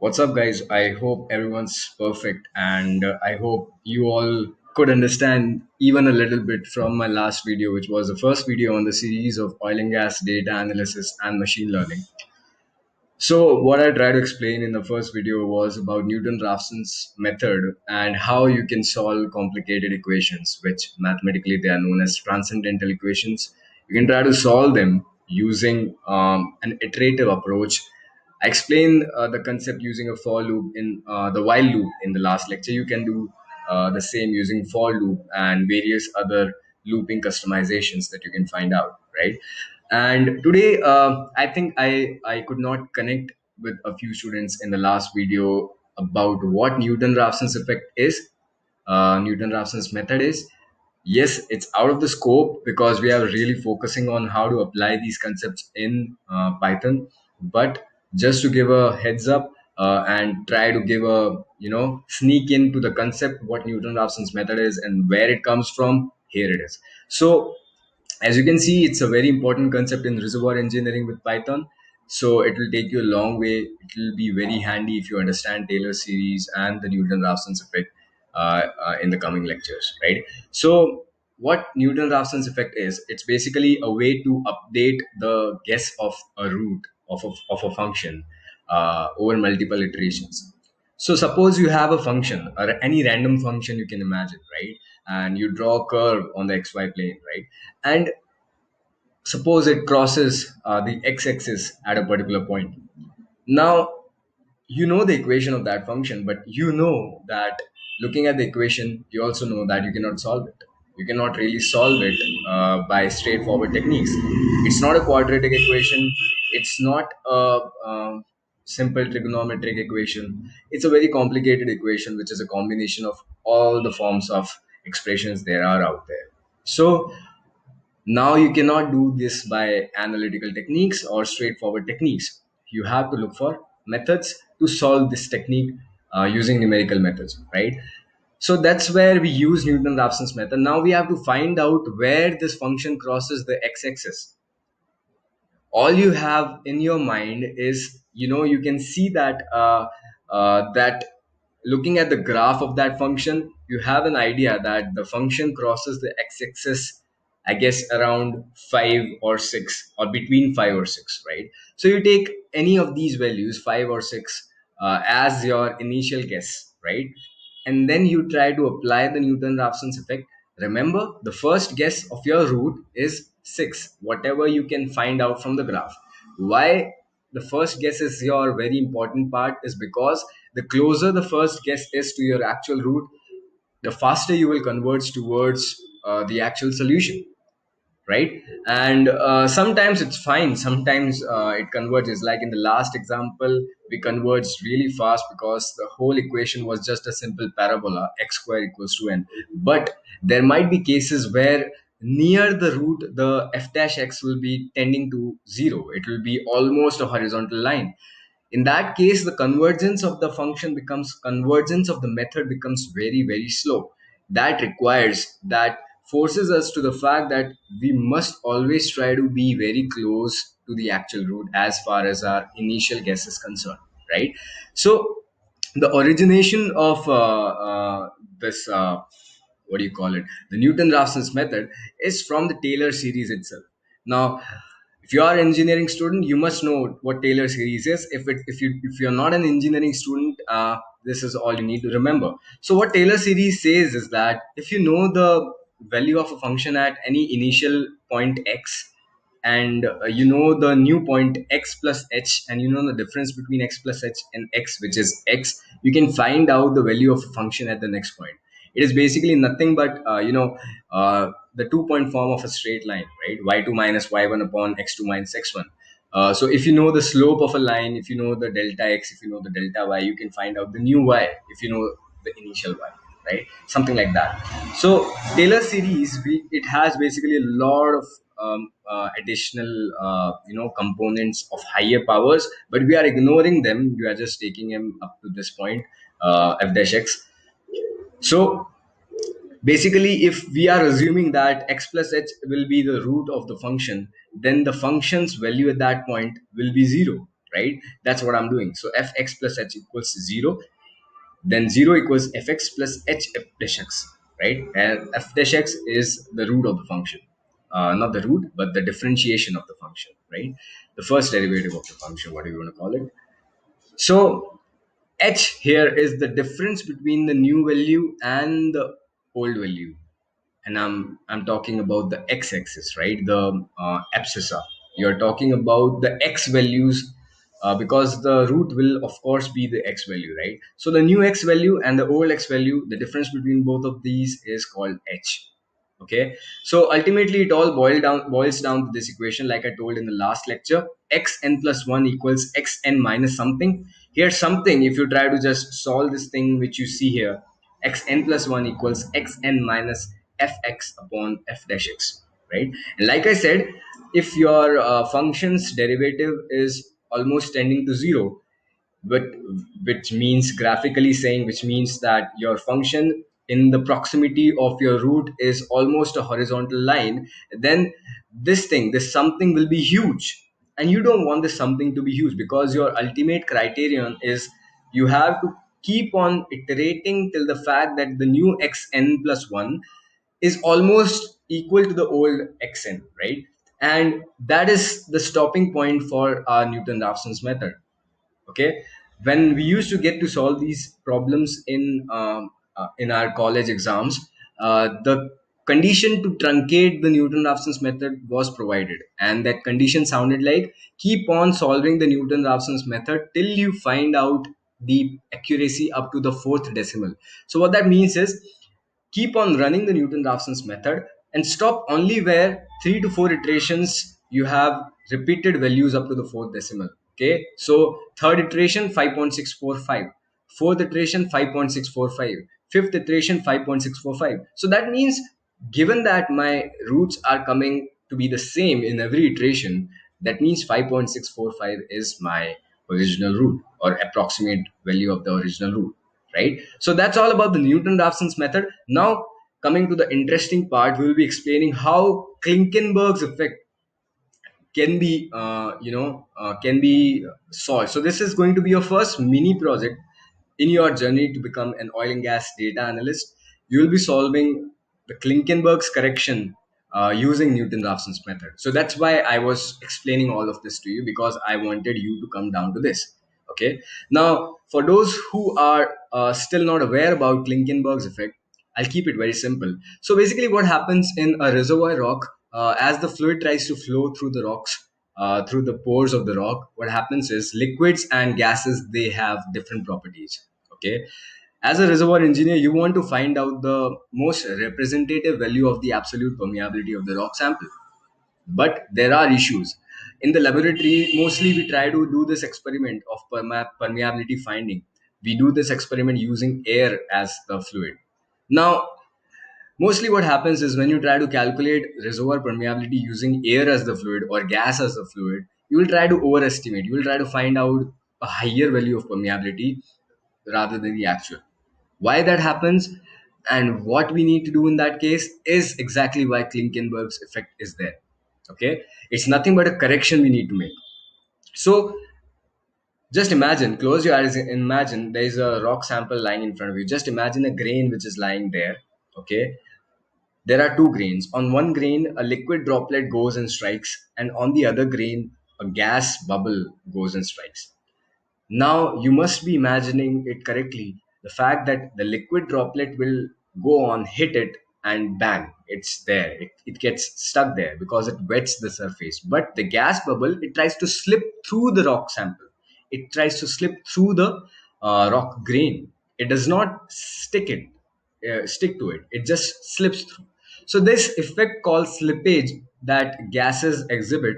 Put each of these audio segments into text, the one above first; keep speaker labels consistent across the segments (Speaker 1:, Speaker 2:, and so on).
Speaker 1: What's up, guys? I hope everyone's perfect, and uh, I hope you all could understand even a little bit from my last video, which was the first video on the series of oil and gas data analysis and machine learning. So, what I tried to explain in the first video was about Newton Raphson's method and how you can solve complicated equations, which mathematically they are known as transcendental equations. You can try to solve them using um, an iterative approach. I explained uh, the concept using a for loop in uh, the while loop in the last lecture. You can do uh, the same using for loop and various other looping customizations that you can find out, right? And today, uh, I think I, I could not connect with a few students in the last video about what Newton-Raphson's effect is, uh, Newton-Raphson's method is. Yes, it's out of the scope because we are really focusing on how to apply these concepts in uh, Python. But just to give a heads up uh, and try to give a you know sneak into the concept what Newton-Raphson's method is and where it comes from, here it is. So as you can see it's a very important concept in reservoir engineering with python. So it will take you a long way. It will be very handy if you understand taylor series and the newton raphson's effect uh, uh, in the coming lectures right? So what newton raphson's effect is it's basically a way to update the guess of a root of a, of a function uh, over multiple iterations so suppose you have a function or any random function you can imagine, right? And you draw a curve on the xy plane, right? And suppose it crosses uh, the x-axis at a particular point. Now, you know the equation of that function, but you know that looking at the equation, you also know that you cannot solve it. You cannot really solve it uh, by straightforward techniques. It's not a quadratic equation. It's not a um, simple trigonometric equation. It's a very complicated equation, which is a combination of all the forms of expressions there are out there. So now you cannot do this by analytical techniques or straightforward techniques. You have to look for methods to solve this technique uh, using numerical methods, right? So that's where we use Newton-Raphson's method. Now we have to find out where this function crosses the x-axis all you have in your mind is you know you can see that uh, uh, that looking at the graph of that function you have an idea that the function crosses the x-axis i guess around 5 or 6 or between 5 or 6 right? So you take any of these values 5 or 6 uh, as your initial guess right? And then you try to apply the newton-raphson's effect. Remember the first guess of your root is 6 whatever you can find out from the graph. Why the first guess is your very important part is because the closer the first guess is to your actual root the faster you will converge towards uh, the actual solution right? And uh, sometimes it's fine. Sometimes uh, it converges. Like in the last example we converged really fast because the whole equation was just a simple parabola x square equals to n. But there might be cases where near the root the f dash x will be tending to zero. It will be almost a horizontal line. In that case the convergence of the function becomes convergence of the method becomes very very slow. That requires that forces us to the fact that we must always try to be very close to the actual root as far as our initial guess is concerned right? So the origination of uh, uh, this uh, what do you call it? The newton raphson's method is from the taylor series itself. Now if you are an engineering student you must know what taylor series is. If it if you if you're not an engineering student uh, this is all you need to remember. So what taylor series says is that if you know the value of a function at any initial point x and uh, you know the new point x plus h and you know the difference between x plus h and x which is x you can find out the value of a function at the next point it is basically nothing but uh, you know uh, the two point form of a straight line right? Y2 minus y1 upon x2 minus x1 uh, so if you know the slope of a line if you know the delta x if you know the delta y you can find out the new y if you know the initial y right? Something like that. So taylor series we, it has basically a lot of um, uh, additional uh, you know components of higher powers but we are ignoring them. We are just taking them up to this point uh, f dash x so basically, if we are assuming that x plus h will be the root of the function, then the function's value at that point will be zero, right? That's what I'm doing. So fx plus h equals 0. Then 0 equals fx plus h f dash x, right? And f dash x is the root of the function. Uh, not the root, but the differentiation of the function, right? The first derivative of the function, whatever you want to call it. So h here is the difference between the new value and the old value. And i'm i'm talking about the x-axis right? The uh, abscissa. You're talking about the x values uh, because the root will of course be the x value right? So the new x value and the old x value the difference between both of these is called h okay? So ultimately it all boils down boils down to this equation like i told in the last lecture. Xn plus 1 equals xn minus something here's something if you try to just solve this thing which you see here xn plus 1 equals xn minus fx upon f dash x right? And like i said if your uh, function's derivative is almost tending to zero but which means graphically saying which means that your function in the proximity of your root is almost a horizontal line then this thing this something will be huge and you don't want this something to be huge because your ultimate criterion is you have to keep on iterating till the fact that the new xn plus 1 is almost equal to the old xn right? And that is the stopping point for our newton-raphson's method okay? When we used to get to solve these problems in um, uh, in our college exams uh, the condition to truncate the newton-raphson's method was provided. And that condition sounded like keep on solving the newton-raphson's method till you find out the accuracy up to the fourth decimal. So what that means is keep on running the newton-raphson's method and stop only where three to four iterations you have repeated values up to the fourth decimal okay? So third iteration 5.645 fourth iteration 5.645 fifth iteration 5.645 so that means given that my roots are coming to be the same in every iteration that means 5.645 is my original root or approximate value of the original root right? So that's all about the newton-raphson's method. Now coming to the interesting part we will be explaining how klinkenberg's effect can be uh, you know uh, can be solved. So this is going to be your first mini project in your journey to become an oil and gas data analyst. You will be solving the klinkenberg's correction uh, using newton-raphson's method so that's why i was explaining all of this to you because i wanted you to come down to this okay now for those who are uh, still not aware about klinkenberg's effect I'll keep it very simple. So basically, what happens in a reservoir rock uh, as the fluid tries to flow through the rocks, uh, through the pores of the rock, what happens is liquids and gases they have different properties. Okay. As a reservoir engineer, you want to find out the most representative value of the absolute permeability of the rock sample. But there are issues. In the laboratory, mostly we try to do this experiment of permeability finding. We do this experiment using air as the fluid now, mostly what happens is when you try to calculate reservoir permeability using air as the fluid or gas as the fluid, you will try to overestimate. You will try to find out a higher value of permeability rather than the actual. Why that happens and what we need to do in that case is exactly why Klinkenberg's effect is there. Okay, it's nothing but a correction we need to make. So just imagine close your eyes imagine there is a rock sample lying in front of you. Just imagine a grain which is lying there okay? There are two grains. On one grain a liquid droplet goes and strikes and on the other grain a gas bubble goes and strikes. Now you must be imagining it correctly the fact that the liquid droplet will go on hit it and bang it's there. It, it gets stuck there because it wets the surface. But the gas bubble it tries to slip through the rock sample. It tries to slip through the uh, rock grain. It does not stick it uh, stick to it. It just slips through. So this effect called slippage that gases exhibit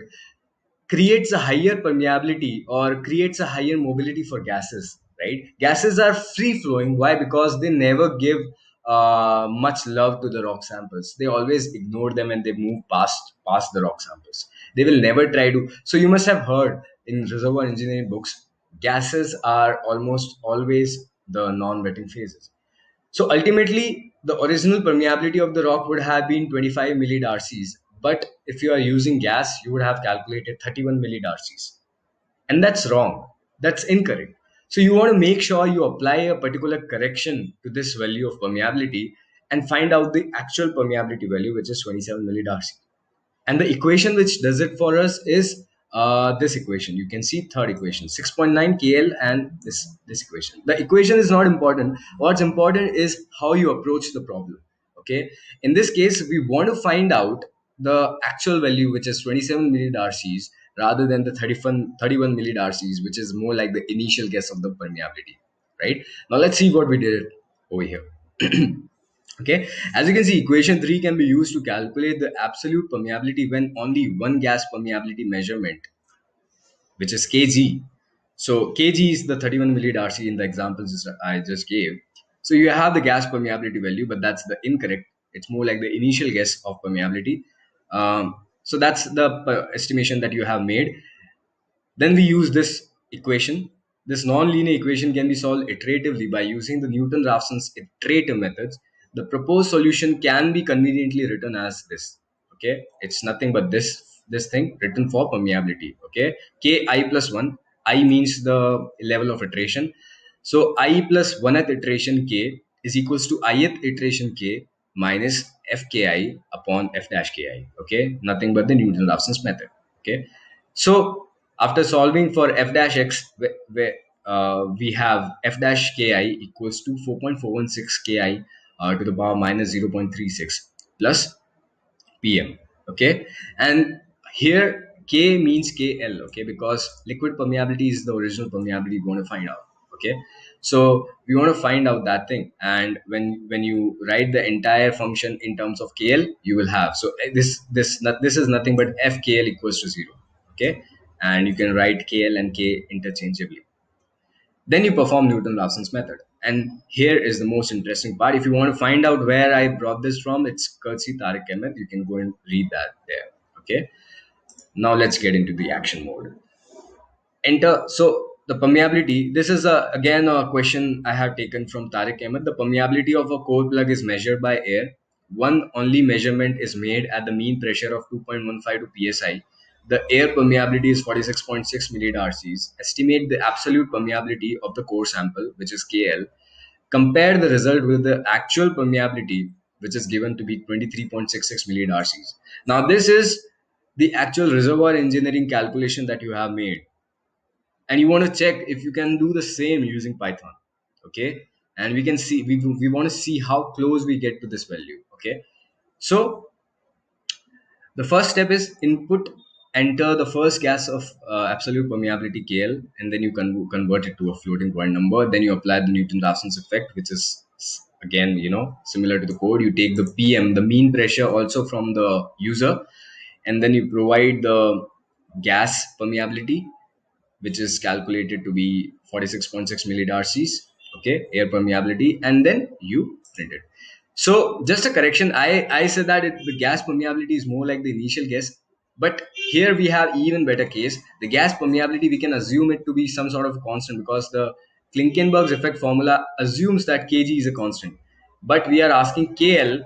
Speaker 1: creates a higher permeability or creates a higher mobility for gases right? Gases are free flowing. Why? Because they never give uh, much love to the rock samples. They always ignore them and they move past past the rock samples. They will never try to so you must have heard in reservoir engineering books, gases are almost always the non-wetting phases. So ultimately, the original permeability of the rock would have been 25 millidarcies. But if you are using gas, you would have calculated 31 millidarcies. and that's wrong. That's incorrect so you want to make sure you apply a particular correction to this value of permeability and find out the actual permeability value which is 27 millidarcy. And the equation which does it for us is uh, this equation. You can see third equation 6.9 kl and this this equation. The equation is not important. What's important is how you approach the problem okay? In this case we want to find out the actual value which is 27 millidarcies rather than the 31 31 millidarcies which is more like the initial guess of the permeability right? Now let's see what we did over here. Okay? As you can see equation 3 can be used to calculate the absolute permeability when only one gas permeability measurement which is kg. So kg is the 31 millidarcy in the examples i just gave. So you have the gas permeability value but that's the incorrect. It's more like the initial guess of permeability. Um, so that's the uh, estimation that you have made. Then we use this equation. This non-linear equation can be solved iteratively by using the Newton-Raphson's iterative methods. The proposed solution can be conveniently written as this okay? It's nothing but this this thing written for permeability okay? Ki plus 1 i means the level of iteration. So i plus 1th iteration k is equals to ith iteration k minus fki upon f dash ki okay? Nothing but the newton raphson's method okay? So after solving for f dash x where, where uh, we have f dash ki equals to 4.416 ki uh, to the power minus 0.36 plus pm okay? And here k means kl okay? Because liquid permeability is the original permeability we want to find out okay so we want to find out that thing and when when you write the entire function in terms of kl you will have so eh, this this this is nothing but fkl equals to zero okay and you can write kl and k interchangeably then you perform Newton-Raphson's method. And here is the most interesting part. If you want to find out where I brought this from, it's courtesy Tarek Ahmed. You can go and read that there. Okay. Now let's get into the action mode. Enter. So the permeability, this is a, again a question I have taken from Tarek Ahmed. The permeability of a core plug is measured by air. One only measurement is made at the mean pressure of 2.15 to psi the air permeability is 46.6 millidarcies. Estimate the absolute permeability of the core sample, which is KL. Compare the result with the actual permeability, which is given to be 23.66 millidarcies. Now, this is the actual reservoir engineering calculation that you have made. And you want to check if you can do the same using Python. Okay. And we can see, we, we want to see how close we get to this value. Okay. So, the first step is input enter the first gas of uh, absolute permeability KL and then you convert it to a floating point number. Then you apply the Newton-Raphson's effect, which is again, you know, similar to the code. You take the PM, the mean pressure also from the user, and then you provide the gas permeability, which is calculated to be 46.6 millidarcies, okay, air permeability, and then you print it. So just a correction, I, I said that it, the gas permeability is more like the initial guess but here we have even better case. The gas permeability, we can assume it to be some sort of constant because the Klinkenberg's effect formula assumes that Kg is a constant. But we are asking KL,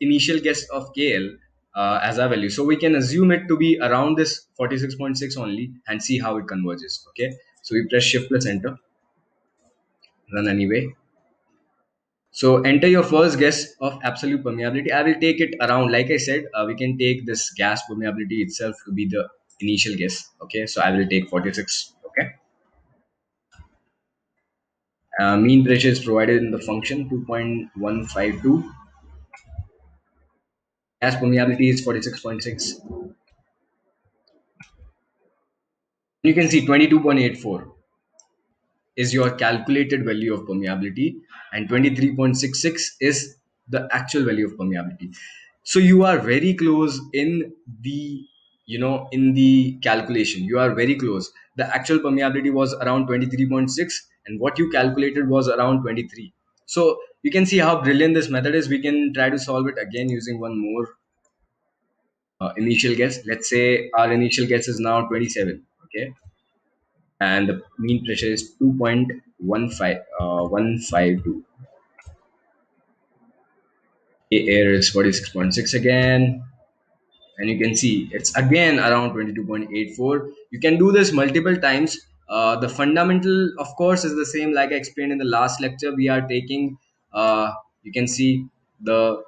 Speaker 1: initial guess of KL uh, as a value. So we can assume it to be around this 46.6 only and see how it converges. Okay. So we press shift plus enter. Run anyway. So enter your first guess of absolute permeability. I will take it around, like I said, uh, we can take this gas permeability itself to be the initial guess. Okay, so I will take 46. Okay. Uh, mean pressure is provided in the function 2.152. Gas permeability is 46.6. You can see 22.84 is your calculated value of permeability and 23.66 is the actual value of permeability. So you are very close in the you know in the calculation. You are very close. The actual permeability was around 23.6 and what you calculated was around 23 so you can see how brilliant this method is. We can try to solve it again using one more uh, initial guess. Let's say our initial guess is now 27 okay? And the mean pressure is 2.15 uh, 152 air is 46.6 again. And you can see it's again around 22.84 you can do this multiple times uh, the fundamental of course is the same like i explained in the last lecture. We are taking uh, you can see the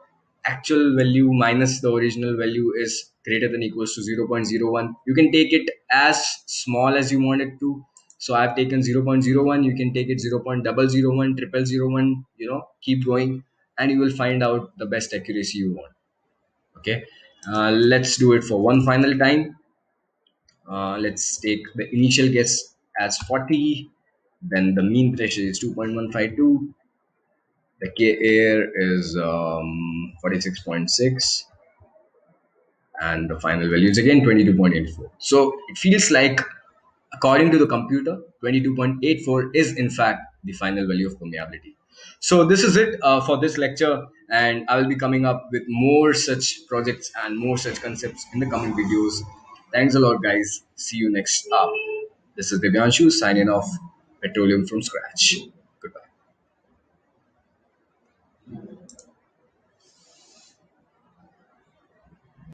Speaker 1: actual value minus the original value is greater than equals to 0.01 you can take it as small as you want it to. So i've taken 0.01 you can take it 0.001 triple zero one you know keep going and you will find out the best accuracy you want. Okay? Uh, let's do it for one final time. Uh, let's take the initial guess as 40 then the mean pressure is 2.152 the K air is um, 46.6 and the final value is again 22.84 so it feels like according to the computer 22.84 is in fact the final value of permeability. So this is it uh, for this lecture and i will be coming up with more such projects and more such concepts in the coming videos. Thanks a lot guys. See you next up this is Divyanshu signing off. Petroleum from scratch